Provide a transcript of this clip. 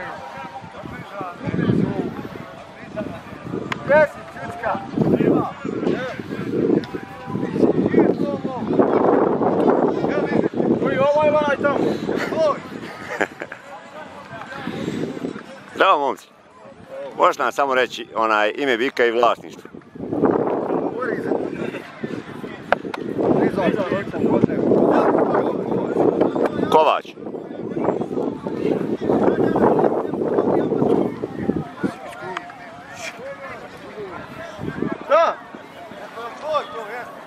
Zdravo momci, možeš nam samo reći onaj ime bika i vlasništvo? Kovač.